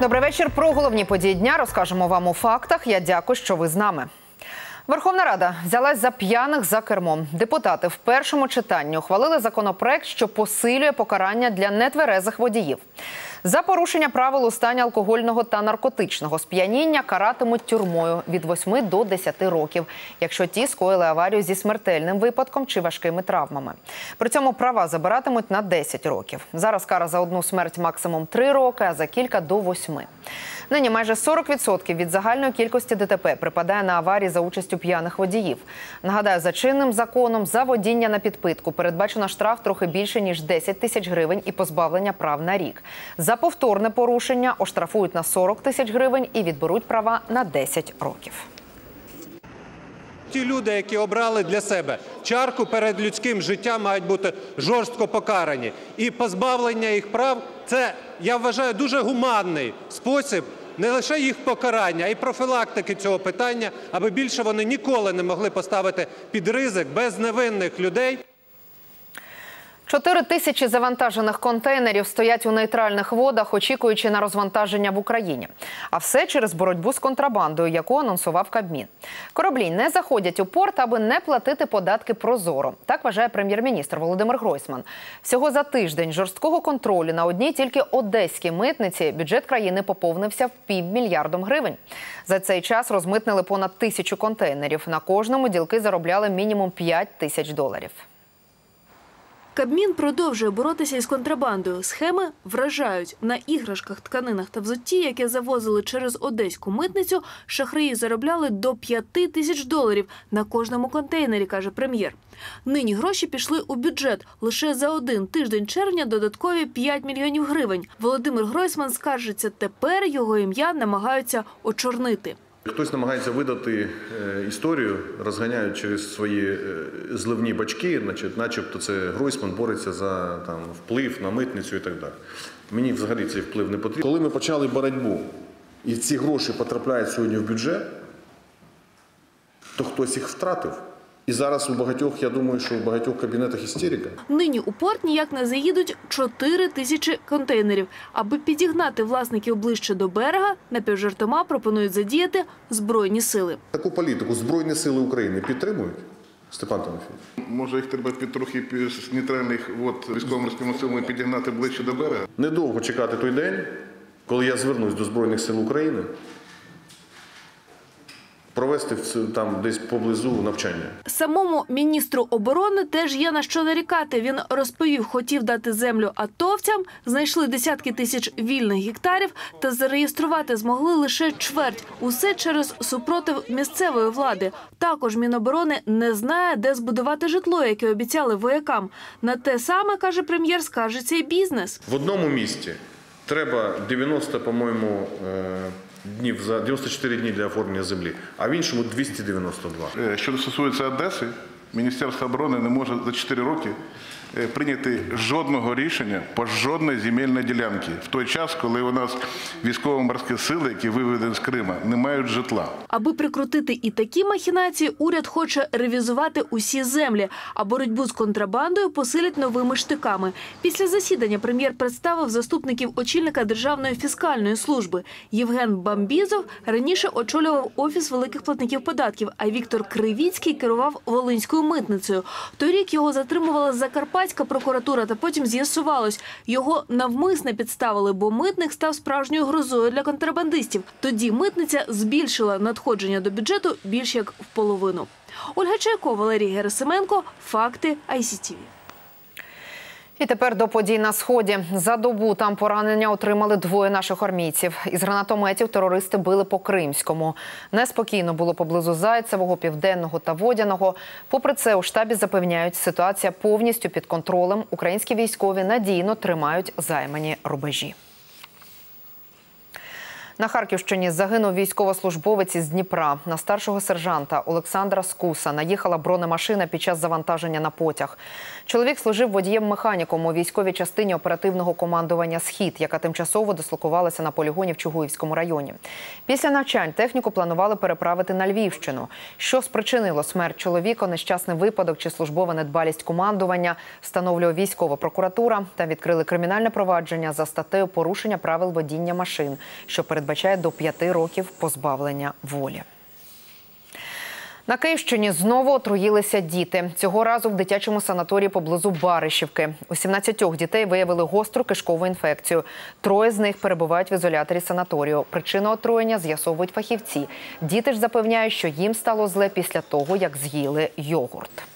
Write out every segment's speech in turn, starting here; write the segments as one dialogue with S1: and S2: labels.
S1: Добрий вечір. Про головні події дня розкажемо вам у фактах. Я дякую, що ви з нами. Верховна Рада взялась за п'яних за кермом. Депутати в першому читанні ухвалили законопроект, що посилює покарання для нетверезих водіїв. За порушення правил у стані алкогольного та наркотичного сп'яніння каратимуть тюрмою від 8 до 10 років, якщо ті скоїли аварію зі смертельним випадком чи важкими травмами. При цьому права забиратимуть на 10 років. Зараз кара за одну смерть максимум 3 роки, а за кілька до 8. Нині майже 40% від загальної кількості ДТП припадає на аварії за участю п'яних водіїв. Нагадаю, за чинним законом за водіння на підпитку передбачено штраф трохи більше ніж 10 тисяч гривень і позбавлення прав на рік. За повторне порушення оштрафують на 40 тисяч гривень і відберуть права на 10 років.
S2: Ті люди, які обрали для себе чарку перед людським життям, мають бути жорстко покарані. І позбавлення їх прав це, я вважаю, дуже гуманний спосіб не лише їх покарання, а й профілактики цього питання, аби більше вони ніколи не могли поставити під ризик безневинних людей.
S1: Чотири тисячі завантажених контейнерів стоять у нейтральних водах, очікуючи на розвантаження в Україні. А все через боротьбу з контрабандою, яку анонсував Кабмін. Кораблі не заходять у порт, аби не платити податки прозоро. Так вважає прем'єр-міністр Володимир Гройсман. Всього за тиждень жорсткого контролю на одній тільки одеській митниці бюджет країни поповнився в півмільярдом гривень. За цей час розмитнили понад тисячу контейнерів. На кожному ділки заробляли мінімум 5 тисяч доларів.
S3: Кабмін продовжує боротися із контрабандою. Схеми вражають на іграшках, тканинах та взутті, яке завозили через одеську митницю. Шахраї заробляли до 5 тисяч доларів на кожному контейнері, каже прем'єр. Нині гроші пішли у бюджет. Лише за один тиждень червня додаткові 5 мільйонів гривень. Володимир Гройсман скаржиться, тепер його ім'я намагаються очорнити.
S4: Хтось намагається видати е, історію, розганяють через свої е, зливні бачки, начебто це Гройсман бореться за там, вплив на митницю і так далі. Мені взагалі цей вплив не потрібен. Коли ми почали боротьбу, і ці гроші потрапляють сьогодні в бюджет, то хтось їх втратив. І зараз у багатьох, я думаю, що у багатьох кабінетах істерика.
S3: Нині у порт ніяк не заїдуть 4 тисячі контейнерів. Аби підігнати власників ближче до берега, напівжартома пропонують задіяти збройні сили.
S4: Таку політику Збройні Сили України підтримують, Степан Тимофійович?
S5: Може їх треба під трохи з нейтральних вод військово-морськими силами підігнати ближче до берега.
S4: Недовго чекати той день, коли я звернусь до Збройних сил України, провести в там десь поблизу навчання.
S3: Самому міністру оборони теж є на що нарікати. Він розповів, хотів дати землю атовцям, знайшли десятки тисяч вільних гектарів та зареєструвати змогли лише чверть. Усе через супротив місцевої влади. Також Міноборони не знає, де збудувати житло, яке обіцяли воякам. На те саме каже прем'єр, скаржиться і бізнес.
S4: В одному місті треба 90, по-моєму, е, днів за 94 дні для оформлення землі, а в іншому 292.
S5: Е, Що стосується Одеси, Міністерство оборони не може за 4 роки прийняти жодного рішення по жодної земельної ділянки в той час, коли у нас військово-морські сили, які виведені з Крима, не мають житла.
S3: Аби прикрутити і такі махінації, уряд хоче ревізувати усі землі, а боротьбу з контрабандою посилять новими штиками. Після засідання прем'єр представив заступників очільника Державної фіскальної служби. Євген Бамбізов раніше очолював офіс великих платників податків, а Віктор Кривіцький керував Волинською митницею. Торік його затримувала Закарпатська прокуратура, та потім з'ясувалось, його навмисне підставили, бо митник став справжньою грозою для контрабандистів. Тоді митниця збільшила надходження до бюджету більш як в половину. Ольга Чайко, Валерій Герасименко. Факти ICTV.
S1: І тепер до подій на сході. За добу там поранення отримали двоє наших армійців. Із гранатометів терористи били по Кримському. Неспокійно було поблизу Зайцевого, Південного та Водяного. Попри це, у штабі запевняють, ситуація повністю під контролем. Українські військові надійно тримають займані рубежі. На Харківщині загинув військовослужбовець із Дніпра. На старшого сержанта Олександра Скуса наїхала бронемашина під час завантаження на потяг. Чоловік служив водієм-механіком у військовій частині оперативного командування Схід, яка тимчасово дислокувалася на полігоні в Чугуївському районі. Після навчань техніку планували переправити на Львівщину. Що спричинило смерть чоловіка, нещасний випадок чи службова недбалість командування, встановлює військова прокуратура та відкрили кримінальне провадження за статтею порушення правил водіння машин, що передбачає до п'яти років позбавлення волі. На Київщині знову отруїлися діти. Цього разу в дитячому санаторії поблизу Баришівки. У 17 дітей виявили гостру кишкову інфекцію. Троє з них перебувають в ізоляторі санаторію. Причину отруєння з'ясовують фахівці. Діти ж запевняють, що їм стало зле після того, як з'їли йогурт.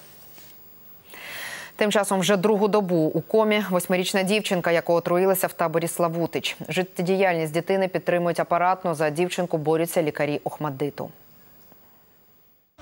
S1: Тим часом вже другу добу у комі восьмирічна дівчинка, яку отруїлася в таборі Славутич. Життєдіяльність дітини підтримують апаратно. За дівчинку борються лікарі Охмаддиту.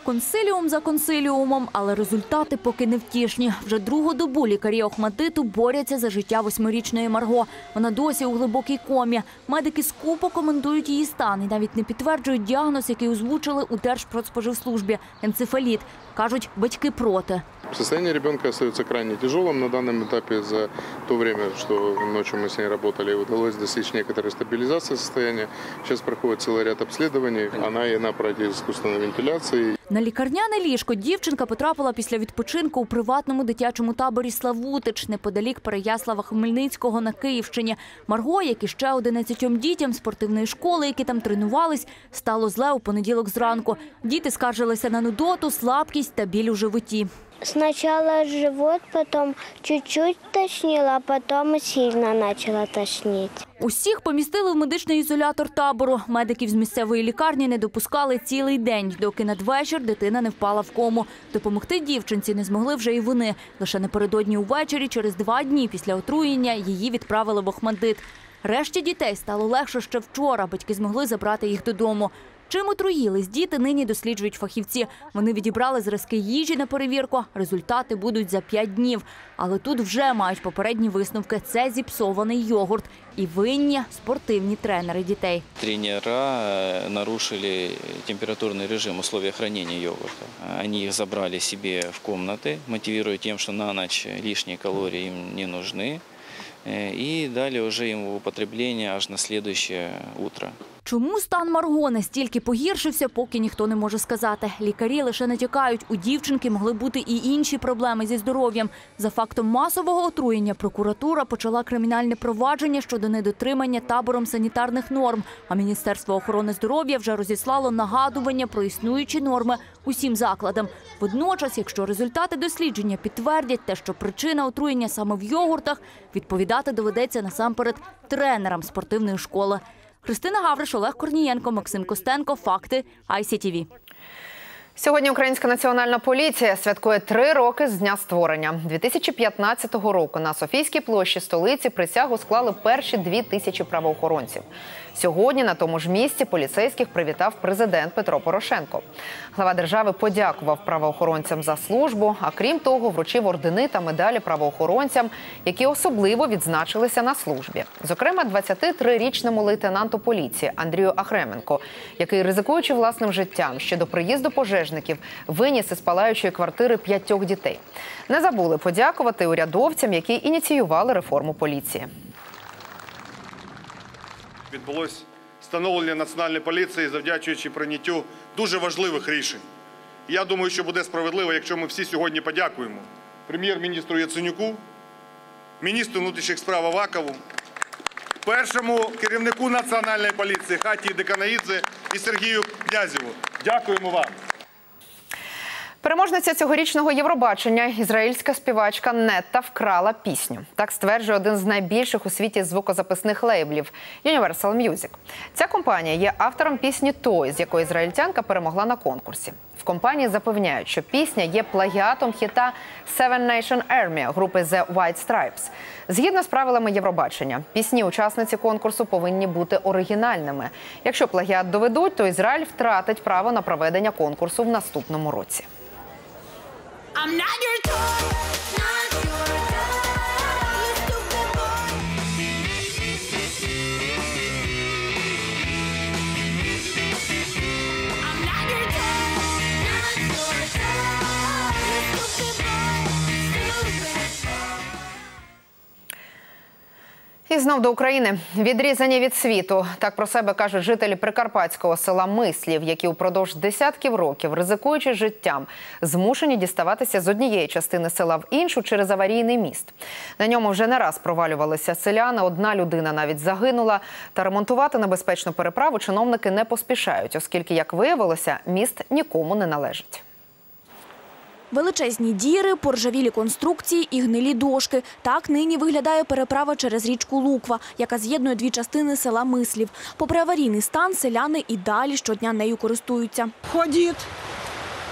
S6: Консиліум за консиліумом, але результати поки не втішні. Вже другу добу лікарі Охматиту борються за життя восьмирічної Марго. Вона досі у глибокій комі. Медики скупо коментують її стан і навіть не підтверджують діагноз, який озвучили у Держпродспоживслужбі – енцефаліт. Кажуть, батьки проти.
S7: Состояние ребенка остается крайне тяжелым на данном этапе. За то время, что ночью мы с ней работали, удалось достичь некоторой стабилизации состояния. Сейчас проходит целый ряд обследований. Она и на аппарате искусственной вентиляции.
S6: на лікарняне ліжко дівчинка потрапила після відпочинку у приватному дитячому таборі Славутич неподалік Переяслава-Хмельницького на Київщині. Марго, як і ще 11 дітям спортивної школи, які там тренувались, стало зле у понеділок зранку. Діти скаржилися на нудоту, слабкість та біль у животі.
S8: Сначала живот, потом чуть-чуть тошнило, а потом сильно начало тошнить.
S6: Усіх помістили в медичний ізолятор табору. Медиків з місцевої лікарні не допускали цілий день, доки надвечір дитина не впала в кому. Допомогти дівчинці не змогли вже і вони. Лише напередодні увечері, через два дні після отруєння, її відправили в Охмаддит. Решті дітей стало легше ще вчора. Батьки змогли забрати їх додому. Чим отруїлись діти, нині досліджують фахівці. Вони відібрали зразки їжі на перевірку. Результати будуть за п'ять днів. Але тут вже мають попередні висновки. Це зіпсований йогурт і винні спортивні тренери дітей.
S9: Тренера э, нарушили температурный режим, условия хранения йогурта. Они их забрали себе в комнаты, мотивируя тем, что на ночь лишние калории им не нужны. Э, И дали уже им в употребление аж на следующее утро.
S6: Чому стан Марго настільки погіршився, поки ніхто не може сказати. Лікарі лише натякають, у дівчинки могли бути і інші проблеми зі здоров'ям. За фактом масового отруєння прокуратура почала кримінальне провадження щодо недотримання табором санітарних норм. А Міністерство охорони здоров'я вже розіслало нагадування про існуючі норми усім закладам. Водночас, якщо результати дослідження підтвердять те, що причина отруєння саме в йогуртах, відповідати доведеться насамперед тренерам спортивної школи. Христина Гавриш, Олег Корнієнко, Максим Костенко. Факти ICTV.
S1: Сьогодні Українська національна поліція святкує три роки з дня створення. 2015 року на Софійській площі столиці присягу склали перші дві тисячі правоохоронців. Сьогодні на тому ж місці поліцейських привітав президент Петро Порошенко. Глава держави подякував правоохоронцям за службу, а крім того, вручив ордени та медалі правоохоронцям, які особливо відзначилися на службі. Зокрема, 23-річному лейтенанту поліції Андрію Ахременко, який, ризикуючи власним життям, ще до приїзду пожежників виніс із палаючої квартири п'ятьох дітей. Не забули подякувати урядовцям, які ініціювали реформу поліції.
S10: відбулось встановлення національної поліції, завдячуючи прийняттю дуже важливих рішень. Я думаю, що буде справедливо, якщо ми всі сьогодні подякуємо прем'єр-міністру Яценюку, міністру внутрішніх справ Авакову, першому керівнику національної поліції Хаті Деканаїдзе і Сергію Князєву. Дякуємо вам.
S1: Переможниця цьогорічного Євробачення, ізраїльська співачка Нетта вкрала пісню. Так стверджує один з найбільших у світі звукозаписних лейблів Universal Music. Ця компанія є автором пісні Той, з якої ізраїльтянка перемогла на конкурсі. В компанії запевняють, що пісня є плагіатом хіта Seven Nation Army групи The White Stripes. Згідно з правилами Євробачення, пісні учасниці конкурсу повинні бути оригінальними. Якщо плагіат доведуть, то Ізраїль втратить право на проведення конкурсу в наступному році.
S11: I'm not your toy,
S1: І знов до України. Відрізані від світу. Так про себе кажуть жителі прикарпатського села Мислів, які упродовж десятків років, ризикуючи життям, змушені діставатися з однієї частини села в іншу через аварійний міст. На ньому вже не раз провалювалися селяни. Одна людина навіть загинула. Та ремонтувати небезпечну переправу чиновники не поспішають, оскільки, як виявилося, міст нікому не належить.
S12: Величезні діри, поржавілі конструкції і гнилі дошки. Так нині виглядає переправа через річку Луква, яка з'єднує дві частини села Мислів. Попри аварійний стан, селяни і далі щодня нею користуються.
S13: Ходіть.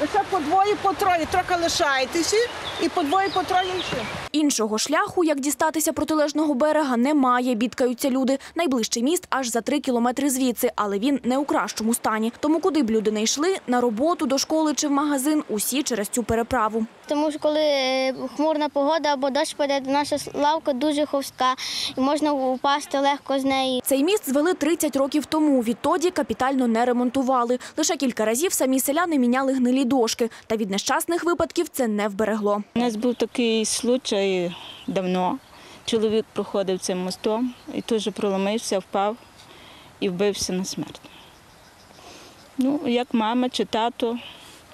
S13: Лише по двоє, по троє, трохи лишаєтеся і по двоє, по троє ще.
S12: Іншого шляху, як дістатися протилежного берега, немає, бідкаються люди. Найближчий міст аж за три кілометри звідси, але він не у кращому стані. Тому куди б люди не йшли, на роботу, до школи чи в магазин, усі через цю переправу.
S8: Тому що коли е, хмурна погода або дощ паде, наша лавка дуже ховстка і можна упасти легко з неї.
S12: Цей міст звели 30 років тому. Відтоді капітально не ремонтували. Лише кілька разів самі селяни міняли гнилі дошки. Та від нещасних випадків це не вберегло.
S14: У нас був такий случай давно. Чоловік проходив цим мостом і теж проломився, впав і вбився на смерть. Ну, як мама чи тато,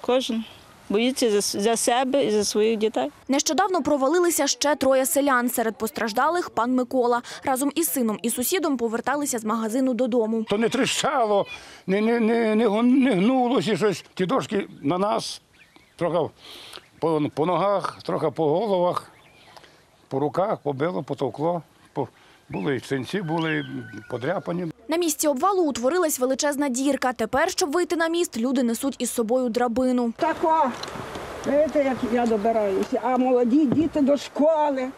S14: кожен боїться за, за себе і за своїх дітей.
S12: Нещодавно провалилися ще троє селян. Серед постраждалих – пан Микола. Разом із сином і сусідом поверталися з магазину додому.
S15: То не тріщало, не, не, не, не, не гнулося щось. Ті дошки на нас, трохи по, по ногах, трохи по головах, по руках побило, потовкло. По, були і синці, були подряпані.
S12: На місці обвалу утворилась величезна дірка. Тепер, щоб вийти на міст, люди несуть із собою драбину.
S13: Тако. Видите, як я добираюся. А молоді діти до школи.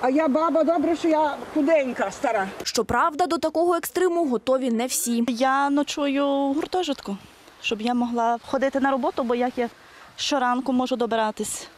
S13: А я баба, добре, що я худенька, стара.
S12: Щоправда, до такого екстриму готові не всі.
S16: Я ночую в гуртожитку, щоб я могла ходити на роботу, бо як я щоранку можу добиратись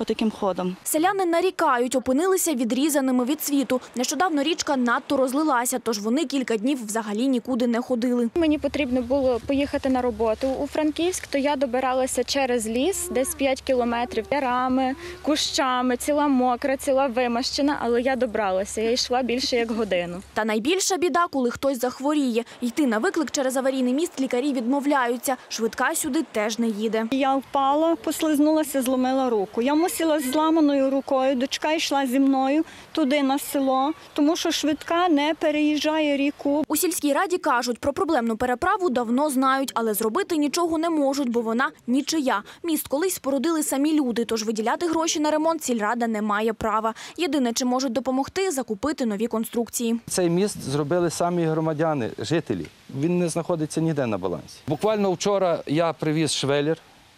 S16: отаким ходом.
S12: Селяни нарікають, опинилися відрізаними від світу. Нещодавно річка надто розлилася, тож вони кілька днів взагалі нікуди не ходили.
S17: Мені потрібно було поїхати на роботу у Франківськ, то я добиралася через ліс, десь 5 кілометрів, ярами, кущами, ціла мокра, ціла вимащена, але я добралася. Я йшла більше як годину.
S12: Та найбільша біда, коли хтось захворіє. Йти на виклик через аварійний міст лікарі відмовляються. Швидка сюди теж не їде.
S18: Я впала, послизнулася, зломила руку. Я мусила з зламаною рукою. Дочка йшла зі мною туди на село, тому що швидка не переїжджає ріку.
S12: У сільській раді кажуть, про проблемну переправу давно знають, але зробити нічого не можуть, бо вона нічия. Міст колись спорудили самі люди, тож виділяти гроші на ремонт сільрада не має права. Єдине, чи можуть допомогти, закупити нові конструкції.
S5: Цей міст зробили самі громадяни, жителі. Він не знаходиться ніде на балансі. Буквально вчора я привіз швелір.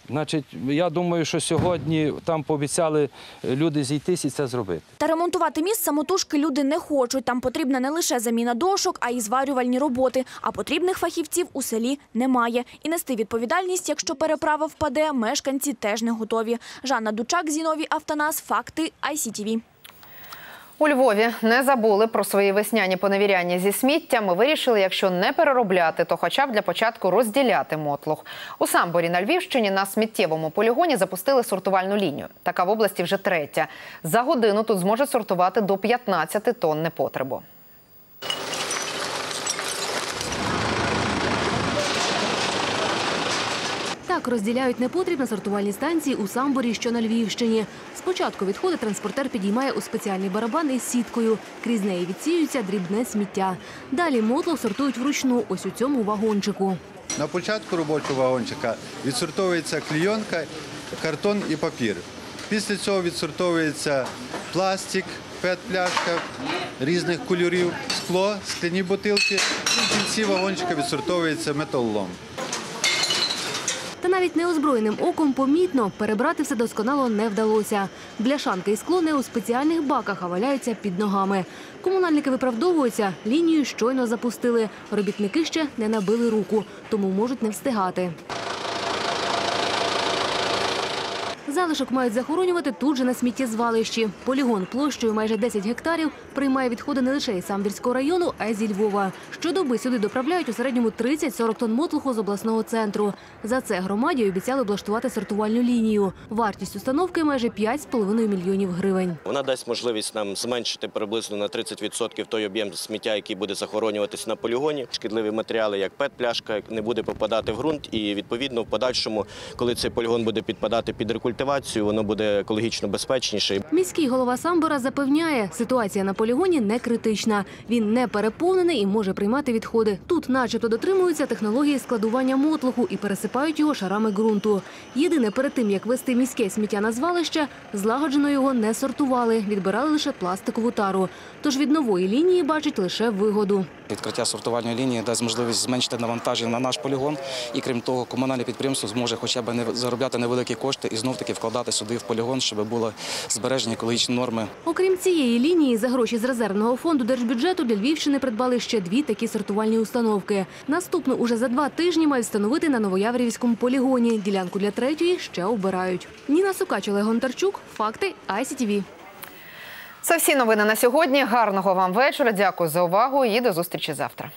S5: Значить, я думаю, що сьогодні там пообіцяли люди зійтись і це зробити.
S12: Та ремонтувати міст самотужки люди не хочуть. Там потрібна не лише заміна дошок, а й зварювальні роботи. А потрібних фахівців у селі немає. І нести відповідальність, якщо переправа впаде, мешканці теж не готові. Жанна Дучак, Зіновій Автонас, Факти, ICTV.
S1: У Львові не забули про свої весняні поневіряння зі сміттям. Вирішили, якщо не переробляти, то хоча б для початку розділяти мотлох. У Самборі на Львівщині на сміттєвому полігоні запустили сортувальну лінію. Така в області вже третя. За годину тут зможуть сортувати до 15 тонн непотребу.
S19: Так розділяють непотріб на сортувальній станції у Самборі, що на Львівщині. Спочатку відходи транспортер підіймає у спеціальний барабан із сіткою. Крізь неї відсіюється дрібне сміття. Далі мотлох сортують вручну, ось у цьому вагончику.
S20: На початку робочого вагончика відсортовується клійонка, картон і папір. Після цього відсортовується пластик, пет-пляшка різних кольорів, скло, скляні бутилки. В кінці вагончика відсортовується металолом.
S19: Та навіть неозброєним оком помітно перебрати все досконало не вдалося. Бляшанки і скло не у спеціальних баках, а валяються під ногами. Комунальники виправдовуються, лінію щойно запустили. Робітники ще не набили руку, тому можуть не встигати. Залишок мають захоронювати тут же на сміттєзвалищі. Полігон площею майже 10 гектарів приймає відходи не лише із Самбірського району, а й зі Львова. Щодоби сюди доправляють у середньому 30-40 тонн мотлуху з обласного центру. За це громаді обіцяли облаштувати сортувальну лінію. Вартість установки майже 5,5 мільйонів гривень.
S21: Вона дасть можливість нам зменшити приблизно на 30% той об'єм сміття, який буде захоронюватись на полігоні. Шкідливі матеріали, як ПЕТ-пляшка, не буде попадати в ґрунт. І відповідно в подальшому, коли цей полігон буде підпадати під рекультивацію, воно буде екологічно безпечніше.
S19: Міський голова Самбора запевняє, ситуація на полігоні не критична. Він не переповнений і може приймати відходи. Тут, начебто, дотримуються технології складування мотлуху і пересипають його шарами ґрунту. Єдине, перед тим як вести міське сміття на звалище, злагоджено його не сортували, відбирали лише пластикову тару. Тож від нової лінії бачить лише вигоду.
S22: Відкриття сортувальної лінії дасть можливість зменшити навантаження на наш полігон. І крім того, комунальне підприємство зможе хоча б не заробляти невеликі кошти і знов таки вкладати сюди в полігон, щоб були збережені екологічні норми.
S19: Окрім цієї лінії, за гроші з резервного фонду держбюджету для Львівщини придбали ще дві такі сортувальні установки. Наступну уже за два тижні мають встановити на Новояврівському полігоні. Ділянку для третьої ще обирають. Ніна Сукач, Олег Гонтарчук. Факти ICTV.
S1: Це всі новини на сьогодні. Гарного вам вечора. Дякую за увагу і до зустрічі завтра.